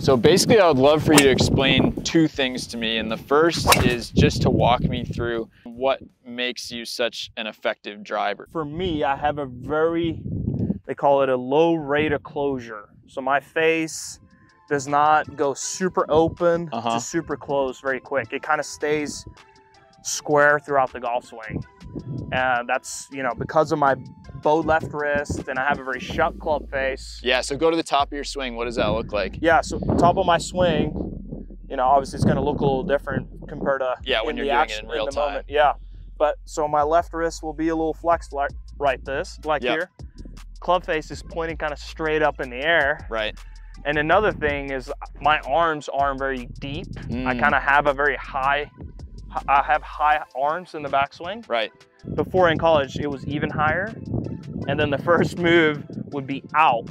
So basically I would love for you to explain two things to me. And the first is just to walk me through what makes you such an effective driver. For me, I have a very, they call it a low rate of closure. So my face does not go super open uh -huh. to super close very quick. It kind of stays square throughout the golf swing. And that's, you know, because of my bowed left wrist and I have a very shut club face. Yeah, so go to the top of your swing. What does that look like? Yeah, so top of my swing, you know, obviously it's going to look a little different compared to yeah when you're doing action, it in real in time. Moment. Yeah, but so my left wrist will be a little flexed like right this, like yep. here. Club face is pointing kind of straight up in the air. Right. And another thing is my arms aren't very deep. Mm. I kind of have a very high, I have high arms in the backswing. Right. Before in college, it was even higher. And then the first move would be out.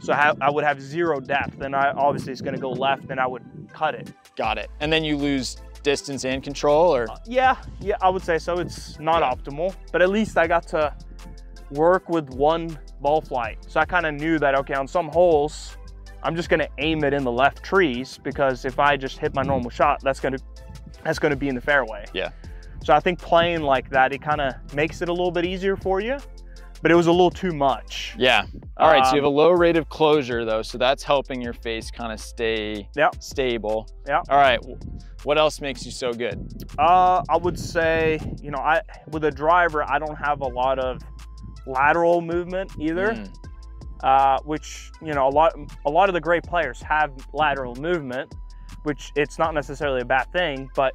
So I would have zero depth. And I obviously it's gonna go left and I would cut it. Got it. And then you lose distance and control or? Uh, yeah, yeah, I would say so. It's not yeah. optimal, but at least I got to work with one ball flight. So I kind of knew that, okay, on some holes, I'm just gonna aim it in the left trees because if I just hit my normal shot, that's gonna that's gonna be in the fairway. Yeah. So I think playing like that, it kind of makes it a little bit easier for you, but it was a little too much. Yeah. All right, um, so you have a um, low rate of closure though, so that's helping your face kind of stay yep. stable. Yeah. All right, what else makes you so good? Uh, I would say, you know, I with a driver, I don't have a lot of lateral movement either. Mm uh, which you know a lot a lot of the great players have lateral movement, which it's not necessarily a bad thing, but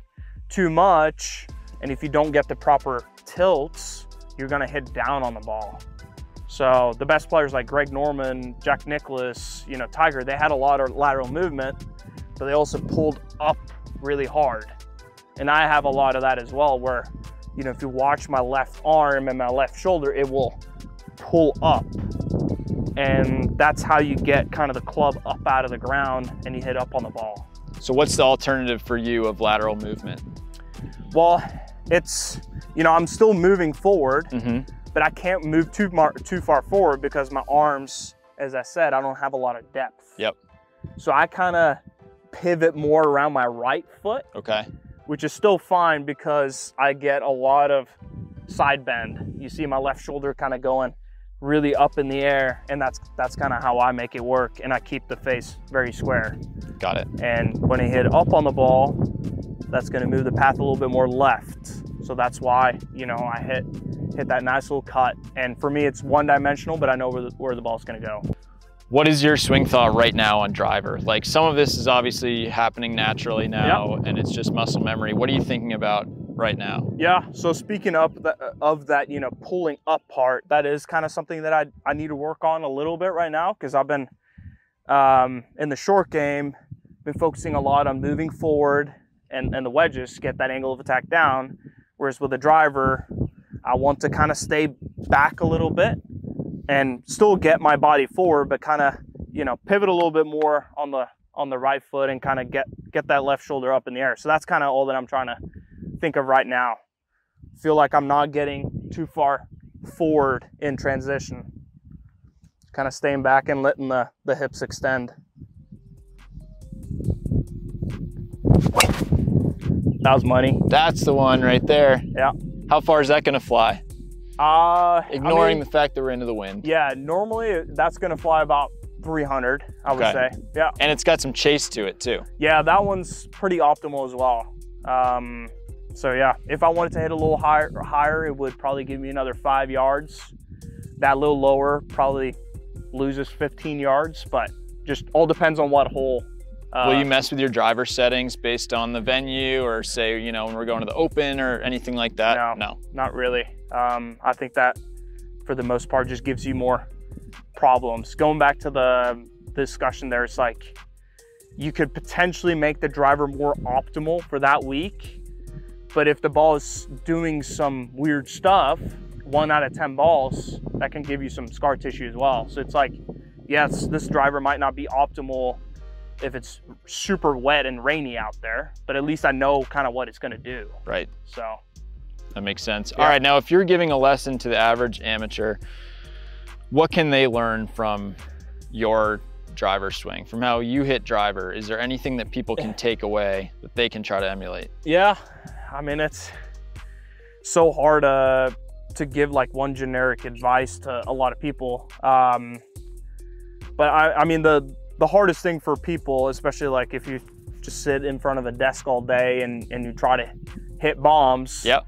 too much, and if you don't get the proper tilts, you're gonna hit down on the ball. So the best players like Greg Norman, Jack Nicklaus, you know, Tiger, they had a lot of lateral movement, but they also pulled up really hard. And I have a lot of that as well, where, you know, if you watch my left arm and my left shoulder, it will pull up and that's how you get kind of the club up out of the ground and you hit up on the ball. So what's the alternative for you of lateral movement? Well, it's, you know, I'm still moving forward, mm -hmm. but I can't move too, too far forward because my arms, as I said, I don't have a lot of depth. Yep. So I kind of pivot more around my right foot. Okay. Which is still fine because I get a lot of side bend. You see my left shoulder kind of going really up in the air and that's that's kind of how I make it work and I keep the face very square. Got it. And when I hit up on the ball, that's going to move the path a little bit more left. So that's why, you know, I hit hit that nice little cut and for me it's one dimensional but I know where the, where the ball's going to go. What is your swing thought right now on driver? Like some of this is obviously happening naturally now and it's just muscle memory. What are you thinking about right now. Yeah, so speaking of, the, of that, you know, pulling up part, that is kind of something that I, I need to work on a little bit right now because I've been um, in the short game, been focusing a lot on moving forward and, and the wedges to get that angle of attack down. Whereas with a driver, I want to kind of stay back a little bit and still get my body forward, but kind of, you know, pivot a little bit more on the on the right foot and kind of get get that left shoulder up in the air. So that's kind of all that I'm trying to think of right now. Feel like I'm not getting too far forward in transition. Kind of staying back and letting the, the hips extend. That was money. That's the one right there. Yeah. How far is that gonna fly? Uh, Ignoring I mean, the fact that we're into the wind. Yeah, normally that's gonna fly about 300, I would say. Yeah. And it's got some chase to it too. Yeah, that one's pretty optimal as well. Um, so yeah, if I wanted to hit a little higher, higher, it would probably give me another five yards. That little lower probably loses 15 yards, but just all depends on what hole. Uh, Will you mess with your driver settings based on the venue or say, you know, when we're going to the open or anything like that? No, no. not really. Um, I think that for the most part just gives you more problems. Going back to the, the discussion there, it's like you could potentially make the driver more optimal for that week but if the ball is doing some weird stuff, one out of 10 balls, that can give you some scar tissue as well. So it's like, yes, this driver might not be optimal if it's super wet and rainy out there, but at least I know kind of what it's gonna do. Right. So. That makes sense. Yeah. All right, now if you're giving a lesson to the average amateur, what can they learn from your driver swing, from how you hit driver, is there anything that people can take away that they can try to emulate? Yeah, I mean, it's so hard uh, to give like one generic advice to a lot of people. Um, but I, I mean, the, the hardest thing for people, especially like if you just sit in front of a desk all day and, and you try to hit bombs. Yep.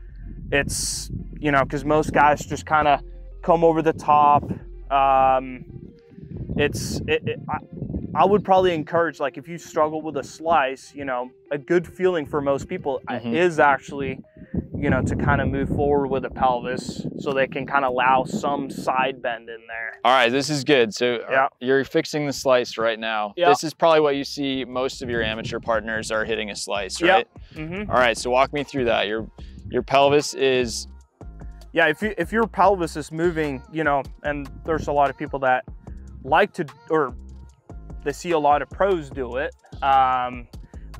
It's, you know, because most guys just kind of come over the top. Um, it's, it, it, I, I would probably encourage, like, if you struggle with a slice, you know, a good feeling for most people mm-hmm. is actually, you know, to kind of move forward with the pelvis so they can kind of allow some side bend in there. All right, this is good. So uh, yeah. you're fixing the slice right now. Yeah. This is probably what you see most of your amateur partners are hitting a slice, right? Yep. Mm-hmm. All right, so walk me through that. Your your pelvis is yeah, if you if your pelvis is moving, you know, and there's a lot of people that like to or they see a lot of pros do it, um,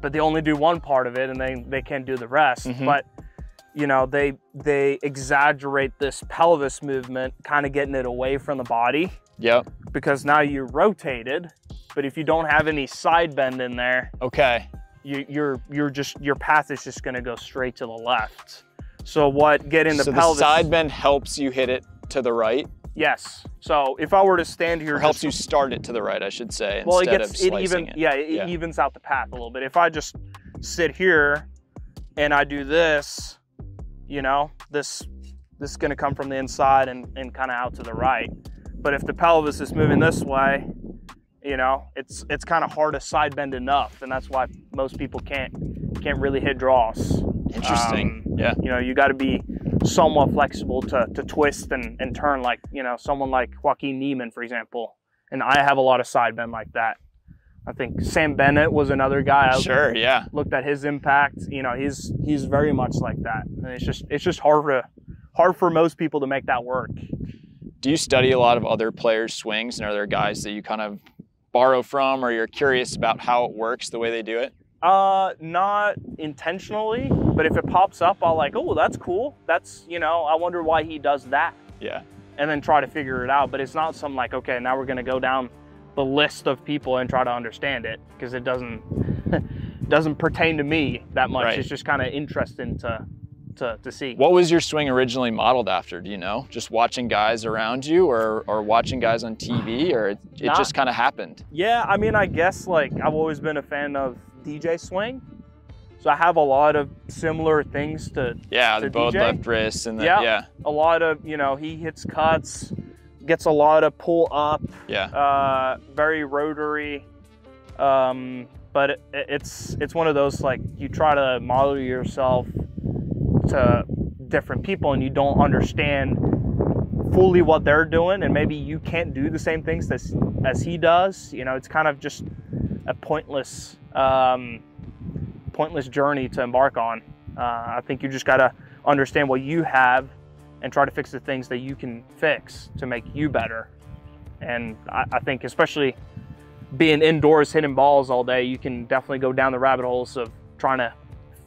but they only do one part of it and they they can't do the rest. Mm-hmm. But you know, they they exaggerate this pelvis movement, kind of getting it away from the body. Yep. Because now you rotated, but if you don't have any side bend in there, okay, you, you're you're just your path is just going to go straight to the left. So what getting the so pelvis? the side bend helps you hit it to the right. Yes. So if I were to stand here, or helps you start it to the right, I should say. Well, it gets it even it. yeah it yeah. evens out the path a little bit. If I just sit here and I do this, you know, this this is going to come from the inside and, and kind of out to the right. But if the pelvis is moving this way, you know, it's it's kind of hard to side bend enough, and that's why most people can't can't really hit draws. Interesting. Um, yeah. You know, you got to be somewhat flexible to, to twist and, and turn like, you know, someone like Joaquin Niemann, for example. And I have a lot of side bend like that. I think Sam Bennett was another guy. I sure, yeah. Looked at his impact. You know, he's he's very much like that. And it's just it's just hard for hard for most people to make that work. Do you study a lot of other players' swings, and are there guys that you kind of borrow from, or you're curious about how it works the way they do it? Uh, not intentionally, but if it pops up, I'll like, oh, that's cool. That's, you know, I wonder why he does that. Yeah. And then try to figure it out. But it's not some like, okay, now we're going to go down the list of people and try to understand it because it doesn't, doesn't pertain to me that much. Right. It's just kind of interesting to, to, to see. What was your swing originally modeled after? Do you know? Just watching guys around you or, or watching guys on TV or it, it Not, just kind of happened? Yeah, I mean, I guess like I've always been a fan of DJ swing. So I have a lot of similar things to yeah, to both DJ. left wrists and the, yeah, yeah, a lot of you know he hits cuts, gets a lot of pull up. Yeah, uh, very rotary. Um, but it, it's it's one of those like you try to model yourself to different people and you don't understand fully what they're doing and maybe you can't do the same things as as he does. You know, it's kind of just a pointless um, pointless journey to embark on. Uh, I think you just got to understand what you have and try to fix the things that you can fix to make you better. And I, I think, especially being indoors hitting balls all day, you can definitely go down the rabbit holes of trying to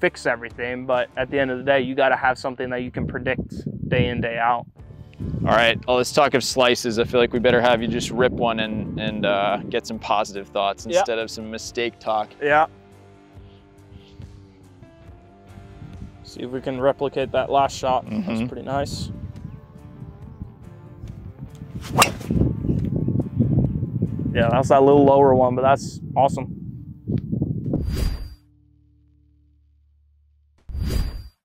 fix everything. But at the end of the day, you got to have something that you can predict day in, day out. All right, well, let's talk of slices. I feel like we better have you just rip one and, and uh, get some positive thoughts instead of some mistake talk. Yeah. See if we can replicate that last shot. Mm -hmm. That's pretty nice. Yeah, that's that little lower one, but that's awesome.